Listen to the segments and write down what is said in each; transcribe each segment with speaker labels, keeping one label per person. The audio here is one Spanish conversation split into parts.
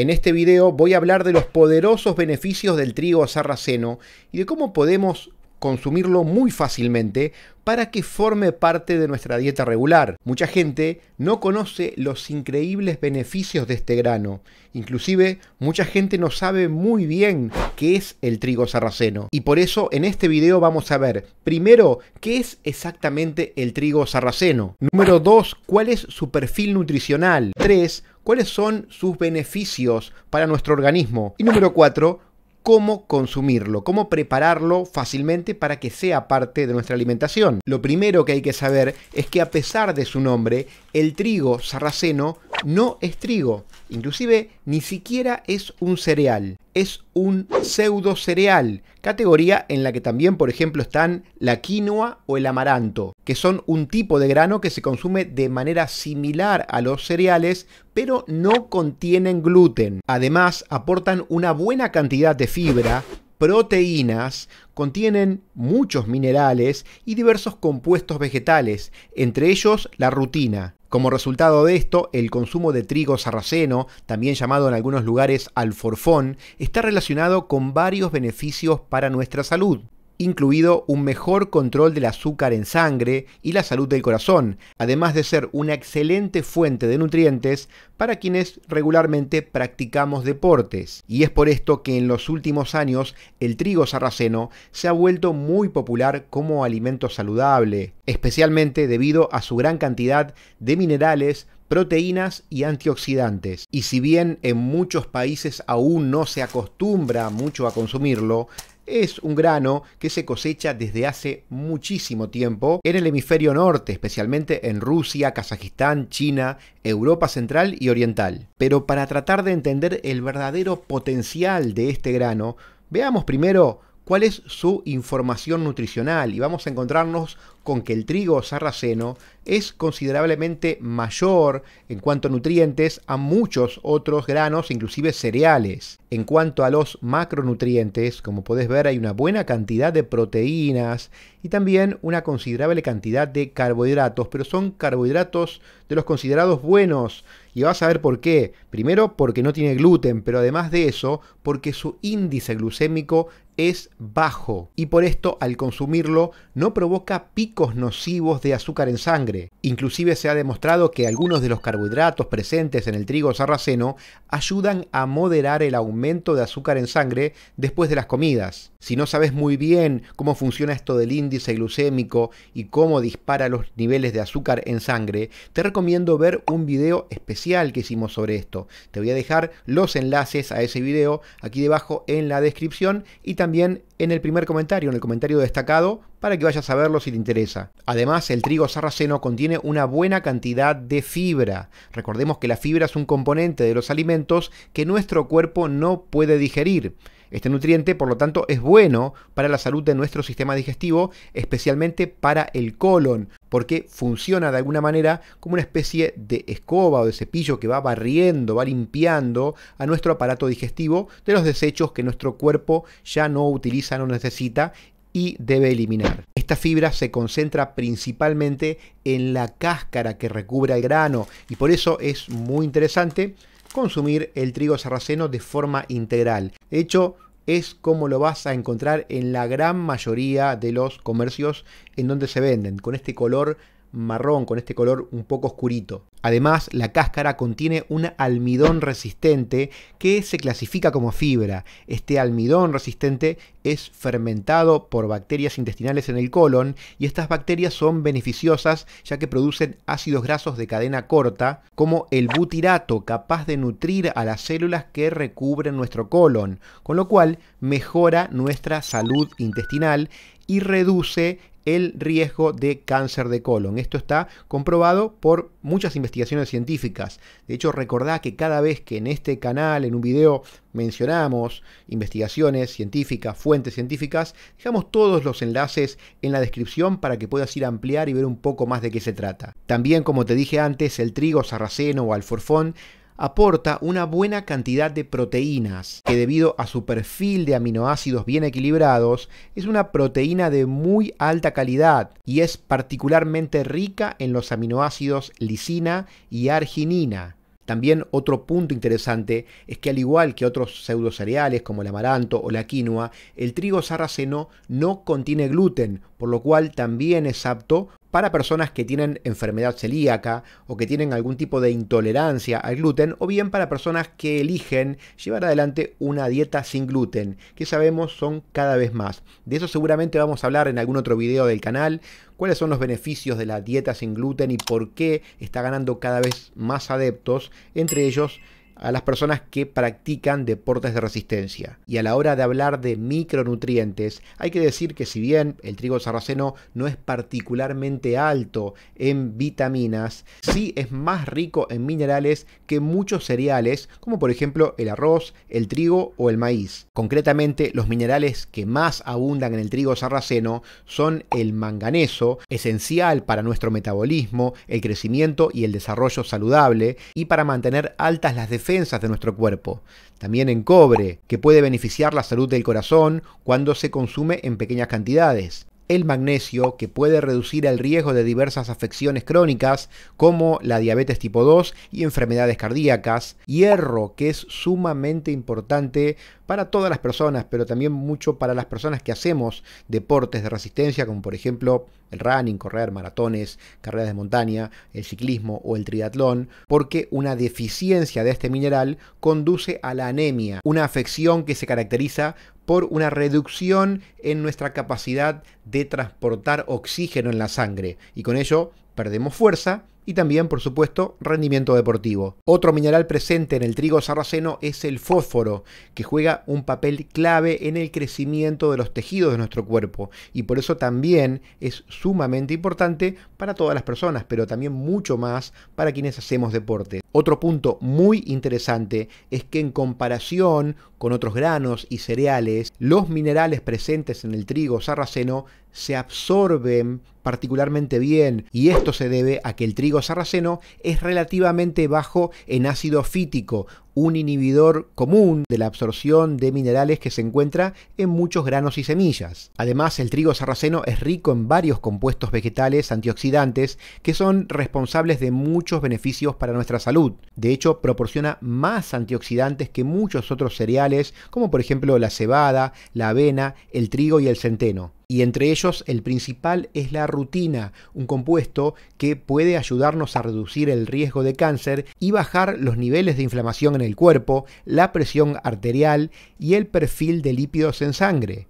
Speaker 1: En este video voy a hablar de los poderosos beneficios del trigo sarraceno y de cómo podemos consumirlo muy fácilmente para que forme parte de nuestra dieta regular. Mucha gente no conoce los increíbles beneficios de este grano. Inclusive mucha gente no sabe muy bien qué es el trigo sarraceno. Y por eso en este video vamos a ver, primero, qué es exactamente el trigo sarraceno. Número 2, cuál es su perfil nutricional. 3, cuáles son sus beneficios para nuestro organismo. Y número 4, cómo consumirlo, cómo prepararlo fácilmente para que sea parte de nuestra alimentación. Lo primero que hay que saber es que a pesar de su nombre, el trigo sarraceno no es trigo, inclusive ni siquiera es un cereal, es un pseudo cereal, categoría en la que también por ejemplo están la quinoa o el amaranto, que son un tipo de grano que se consume de manera similar a los cereales, pero no contienen gluten. Además aportan una buena cantidad de fibra, proteínas, contienen muchos minerales y diversos compuestos vegetales, entre ellos la rutina. Como resultado de esto, el consumo de trigo sarraceno, también llamado en algunos lugares alforfón, está relacionado con varios beneficios para nuestra salud incluido un mejor control del azúcar en sangre y la salud del corazón, además de ser una excelente fuente de nutrientes para quienes regularmente practicamos deportes. Y es por esto que en los últimos años el trigo sarraceno se ha vuelto muy popular como alimento saludable, especialmente debido a su gran cantidad de minerales, proteínas y antioxidantes. Y si bien en muchos países aún no se acostumbra mucho a consumirlo, es un grano que se cosecha desde hace muchísimo tiempo en el hemisferio norte, especialmente en Rusia, Kazajistán, China, Europa Central y Oriental. Pero para tratar de entender el verdadero potencial de este grano, veamos primero cuál es su información nutricional y vamos a encontrarnos con que el trigo sarraceno es considerablemente mayor en cuanto a nutrientes a muchos otros granos, inclusive cereales. En cuanto a los macronutrientes, como podés ver, hay una buena cantidad de proteínas y también una considerable cantidad de carbohidratos, pero son carbohidratos de los considerados buenos. Y vas a ver por qué. Primero porque no tiene gluten, pero además de eso, porque su índice glucémico es bajo y por esto al consumirlo no provoca picos nocivos de azúcar en sangre. Inclusive se ha demostrado que algunos de los carbohidratos presentes en el trigo sarraceno ayudan a moderar el aumento de azúcar en sangre después de las comidas. Si no sabes muy bien cómo funciona esto del índice glucémico y cómo dispara los niveles de azúcar en sangre, te recomiendo ver un video especial que hicimos sobre esto. Te voy a dejar los enlaces a ese video aquí debajo en la descripción y también en el primer comentario, en el comentario destacado, para que vayas a verlo si te interesa. Además, el trigo sarraceno contiene una buena cantidad de fibra. Recordemos que la fibra es un componente de los alimentos que nuestro cuerpo no puede digerir. Este nutriente, por lo tanto, es bueno para la salud de nuestro sistema digestivo, especialmente para el colon, porque funciona de alguna manera como una especie de escoba o de cepillo que va barriendo, va limpiando a nuestro aparato digestivo de los desechos que nuestro cuerpo ya no utiliza, no necesita y debe eliminar. Esta fibra se concentra principalmente en la cáscara que recubre el grano y por eso es muy interesante consumir el trigo sarraceno de forma integral. De hecho, es como lo vas a encontrar en la gran mayoría de los comercios en donde se venden, con este color marrón, con este color un poco oscurito. Además, la cáscara contiene un almidón resistente que se clasifica como fibra. Este almidón resistente es fermentado por bacterias intestinales en el colon y estas bacterias son beneficiosas ya que producen ácidos grasos de cadena corta como el butirato capaz de nutrir a las células que recubren nuestro colon, con lo cual mejora nuestra salud intestinal y reduce el riesgo de cáncer de colon. Esto está comprobado por muchas investigaciones científicas. De hecho, recordá que cada vez que en este canal, en un video, mencionamos investigaciones científicas, fuentes científicas, dejamos todos los enlaces en la descripción para que puedas ir a ampliar y ver un poco más de qué se trata. También, como te dije antes, el trigo sarraceno o alforfón aporta una buena cantidad de proteínas, que debido a su perfil de aminoácidos bien equilibrados, es una proteína de muy alta calidad y es particularmente rica en los aminoácidos lisina y arginina. También otro punto interesante es que al igual que otros pseudocereales como el amaranto o la quinoa, el trigo sarraceno no contiene gluten, por lo cual también es apto para personas que tienen enfermedad celíaca o que tienen algún tipo de intolerancia al gluten o bien para personas que eligen llevar adelante una dieta sin gluten, que sabemos son cada vez más. De eso seguramente vamos a hablar en algún otro video del canal, cuáles son los beneficios de la dieta sin gluten y por qué está ganando cada vez más adeptos, entre ellos a las personas que practican deportes de resistencia. Y a la hora de hablar de micronutrientes, hay que decir que si bien el trigo sarraceno no es particularmente alto en vitaminas, sí es más rico en minerales que muchos cereales, como por ejemplo el arroz, el trigo o el maíz. Concretamente, los minerales que más abundan en el trigo sarraceno son el manganeso, esencial para nuestro metabolismo, el crecimiento y el desarrollo saludable, y para mantener altas las defensas de nuestro cuerpo. También en cobre, que puede beneficiar la salud del corazón cuando se consume en pequeñas cantidades el magnesio, que puede reducir el riesgo de diversas afecciones crónicas como la diabetes tipo 2 y enfermedades cardíacas, hierro, que es sumamente importante para todas las personas, pero también mucho para las personas que hacemos deportes de resistencia, como por ejemplo el running, correr, maratones, carreras de montaña, el ciclismo o el triatlón, porque una deficiencia de este mineral conduce a la anemia, una afección que se caracteriza por una reducción en nuestra capacidad de transportar oxígeno en la sangre. Y con ello perdemos fuerza y también, por supuesto, rendimiento deportivo. Otro mineral presente en el trigo sarraceno es el fósforo, que juega un papel clave en el crecimiento de los tejidos de nuestro cuerpo y por eso también es sumamente importante para todas las personas, pero también mucho más para quienes hacemos deporte. Otro punto muy interesante es que en comparación con otros granos y cereales, los minerales presentes en el trigo sarraceno se absorben particularmente bien y esto se debe a que el trigo sarraceno es relativamente bajo en ácido fítico, un inhibidor común de la absorción de minerales que se encuentra en muchos granos y semillas. Además, el trigo sarraceno es rico en varios compuestos vegetales antioxidantes que son responsables de muchos beneficios para nuestra salud. De hecho, proporciona más antioxidantes que muchos otros cereales, como por ejemplo la cebada, la avena, el trigo y el centeno y entre ellos el principal es la rutina, un compuesto que puede ayudarnos a reducir el riesgo de cáncer y bajar los niveles de inflamación en el cuerpo, la presión arterial y el perfil de lípidos en sangre.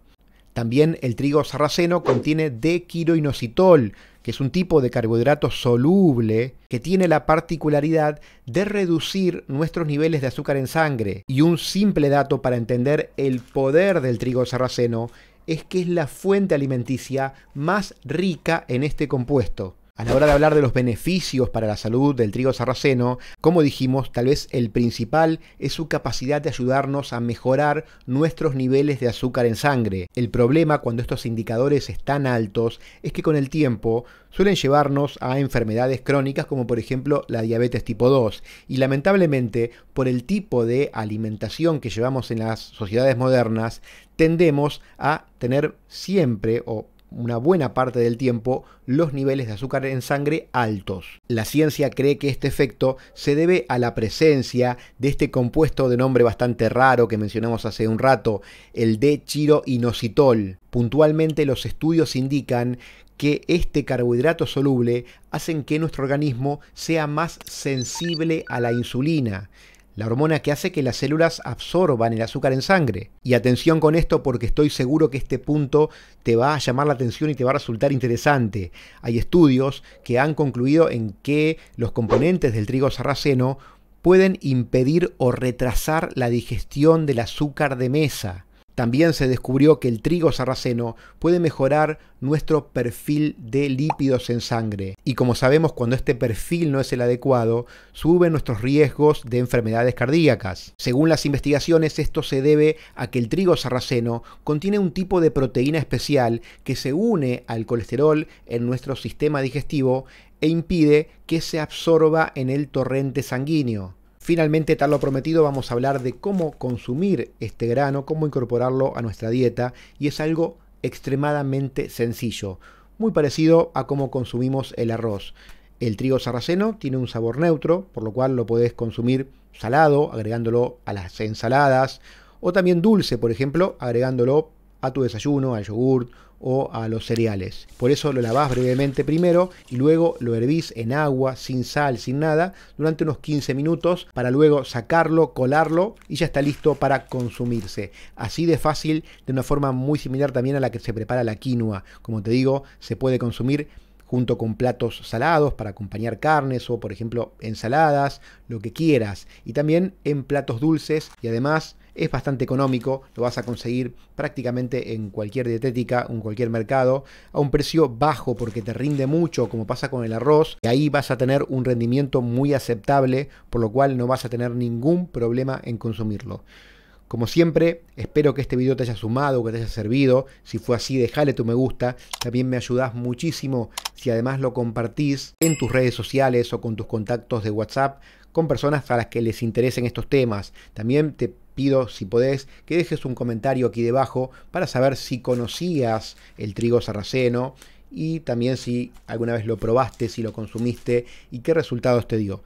Speaker 1: También el trigo sarraceno contiene dequiroinositol, que es un tipo de carbohidrato soluble que tiene la particularidad de reducir nuestros niveles de azúcar en sangre. Y un simple dato para entender el poder del trigo sarraceno es que es la fuente alimenticia más rica en este compuesto. A la hora de hablar de los beneficios para la salud del trigo sarraceno, como dijimos, tal vez el principal es su capacidad de ayudarnos a mejorar nuestros niveles de azúcar en sangre. El problema cuando estos indicadores están altos es que con el tiempo suelen llevarnos a enfermedades crónicas como por ejemplo la diabetes tipo 2 y lamentablemente por el tipo de alimentación que llevamos en las sociedades modernas tendemos a tener siempre o una buena parte del tiempo los niveles de azúcar en sangre altos. La ciencia cree que este efecto se debe a la presencia de este compuesto de nombre bastante raro que mencionamos hace un rato, el D-chiroinositol. Puntualmente los estudios indican que este carbohidrato soluble hacen que nuestro organismo sea más sensible a la insulina la hormona que hace que las células absorban el azúcar en sangre. Y atención con esto porque estoy seguro que este punto te va a llamar la atención y te va a resultar interesante. Hay estudios que han concluido en que los componentes del trigo sarraceno pueden impedir o retrasar la digestión del azúcar de mesa. También se descubrió que el trigo sarraceno puede mejorar nuestro perfil de lípidos en sangre. Y como sabemos, cuando este perfil no es el adecuado, suben nuestros riesgos de enfermedades cardíacas. Según las investigaciones, esto se debe a que el trigo sarraceno contiene un tipo de proteína especial que se une al colesterol en nuestro sistema digestivo e impide que se absorba en el torrente sanguíneo. Finalmente, tal lo prometido, vamos a hablar de cómo consumir este grano, cómo incorporarlo a nuestra dieta y es algo extremadamente sencillo, muy parecido a cómo consumimos el arroz. El trigo sarraceno tiene un sabor neutro, por lo cual lo podés consumir salado, agregándolo a las ensaladas, o también dulce, por ejemplo, agregándolo a tu desayuno, al yogurt o a los cereales. Por eso lo lavás brevemente primero y luego lo hervís en agua, sin sal, sin nada, durante unos 15 minutos para luego sacarlo, colarlo y ya está listo para consumirse. Así de fácil, de una forma muy similar también a la que se prepara la quinoa. Como te digo, se puede consumir junto con platos salados para acompañar carnes o por ejemplo ensaladas, lo que quieras. Y también en platos dulces y además es bastante económico, lo vas a conseguir prácticamente en cualquier dietética, en cualquier mercado, a un precio bajo porque te rinde mucho, como pasa con el arroz, y ahí vas a tener un rendimiento muy aceptable, por lo cual no vas a tener ningún problema en consumirlo. Como siempre, espero que este video te haya sumado, que te haya servido. Si fue así, déjale tu me gusta. También me ayudas muchísimo si además lo compartís en tus redes sociales o con tus contactos de WhatsApp con personas a las que les interesen estos temas. También te pido, si podés, que dejes un comentario aquí debajo para saber si conocías el trigo sarraceno y también si alguna vez lo probaste, si lo consumiste y qué resultados te dio.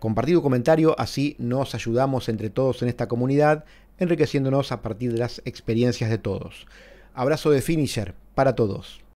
Speaker 1: Compartid tu comentario, así nos ayudamos entre todos en esta comunidad, enriqueciéndonos a partir de las experiencias de todos. Abrazo de Finisher para todos.